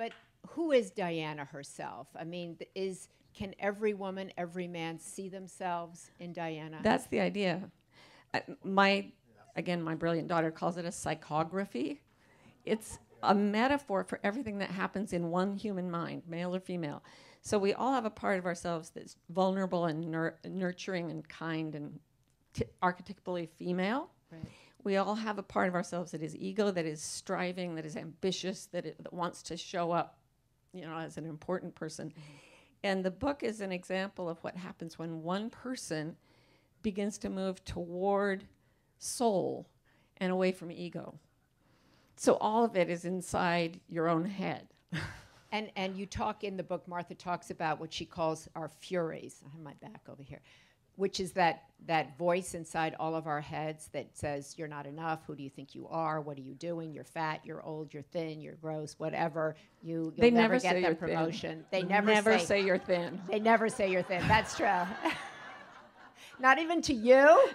But who is Diana herself? I mean, is can every woman, every man see themselves in Diana? That's the idea. Uh, my, again, my brilliant daughter calls it a psychography. It's a metaphor for everything that happens in one human mind, male or female. So we all have a part of ourselves that's vulnerable and nur- nurturing and kind and t- archetypally female. Right. We all have a part of ourselves that is ego, that is striving, that is ambitious, that, it, that wants to show up, you know, as an important person. And the book is an example of what happens when one person begins to move toward soul and away from ego. So all of it is inside your own head. And and you talk in the book. Martha talks about what she calls our furies. I have my back over here, which is that that voice inside all of our heads that says you're not enough. Who do you think you are? What are you doing? You're fat. You're old. You're thin. You're gross. Whatever. You you'll They never, never get that you're thin. promotion. They never, never say, say you're thin. They never say you're thin. That's true. Not even to you.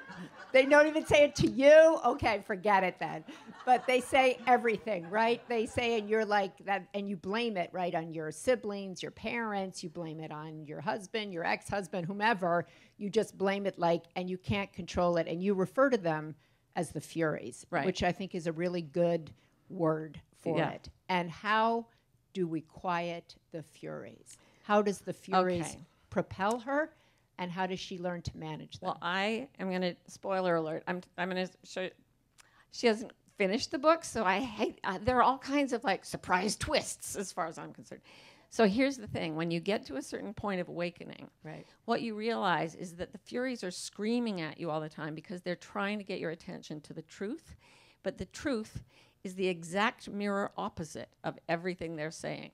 They don't even say it to you. Okay, forget it then. But they say everything, right? They say, and you're like that, and you blame it, right, on your siblings, your parents. You blame it on your husband, your ex-husband, whomever. You just blame it like, and you can't control it, and you refer to them as the Furies, Right. which I think is a really good word for Yeah. it. And how do we quiet the Furies? How does the Furies Okay. propel her, and how does she learn to manage them? Well, I am going to spoiler alert. I'm I'm going to show. You, she hasn't finished the book, so I hate. Uh, there are all kinds of like surprise twists, as far as I'm concerned. So here's the thing: when you get to a certain point of awakening, right. what you realize is that the Furies are screaming at you all the time because they're trying to get your attention to the truth, but the truth is the exact mirror opposite of everything they're saying.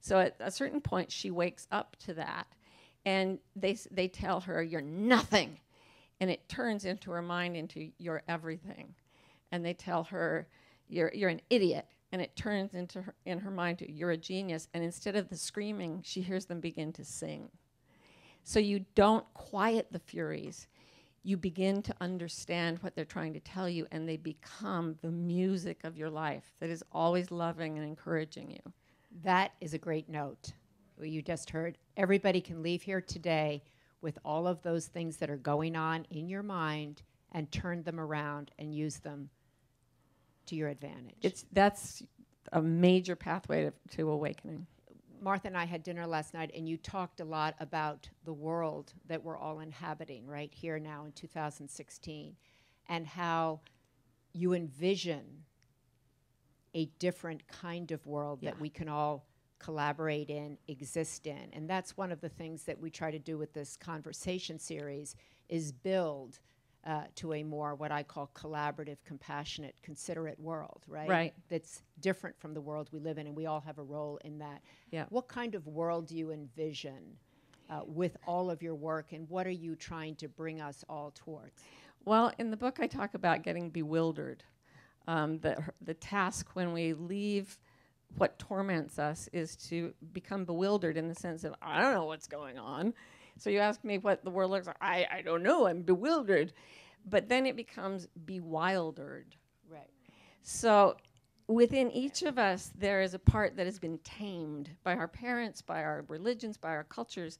So at a certain point, she wakes up to that, and they they tell her you're nothing, and it turns into her mind into you're everything, and they tell her you're you're an idiot, and it turns into her, in her mind to you're a genius, and instead of the screaming, she hears them begin to sing. So you don't quiet the furies. You begin to understand what they're trying to tell you, and they become the music of your life that is always loving and encouraging you. That is a great note. You just heard. Everybody can leave here today with all of those things that are going on in your mind and turn them around and use them to your advantage. It's that's a major pathway to, to awakening. Martha and I had dinner last night, and you talked a lot about the world that we're all inhabiting right here now in 2016, and how you envision a different kind of world Yeah. that we can all collaborate in, exist in. And that's one of the things that we try to do with this conversation series is build uh, to a more what I call collaborative, compassionate, considerate world, right? Right. That's different from the world we live in, and we all have a role in that. Yeah. What kind of world do you envision uh, with all of your work, and what are you trying to bring us all towards? Well, in the book, I talk about getting bewildered. Um, the, the task when we leave what torments us is to become bewildered in the sense of, I don't know what's going on. So you ask me what the world looks like. I, I don't know. I'm bewildered. But then it becomes bewildered. Right. So within each of us, there is a part that has been tamed by our parents, by our religions, by our cultures,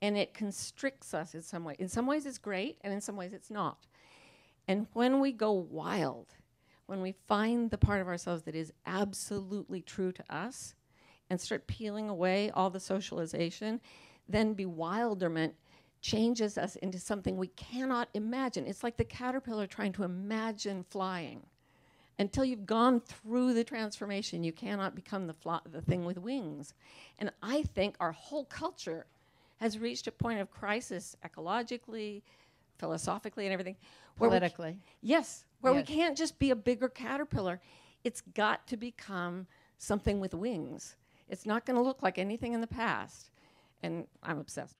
and it constricts us in some way. In some ways, it's great, and in some ways, it's not. And when we go wild, when we find the part of ourselves that is absolutely true to us and start peeling away all the socialization, then bewilderment changes us into something we cannot imagine. It's like the caterpillar trying to imagine flying. Until you've gone through the transformation, you cannot become the, fly- the thing with wings. And I think our whole culture has reached a point of crisis ecologically, philosophically, and everything. Politically. Yes, where Yes. we can't just be a bigger caterpillar. It's got to become something with wings. It's not going to look like anything in the past. And I'm obsessed.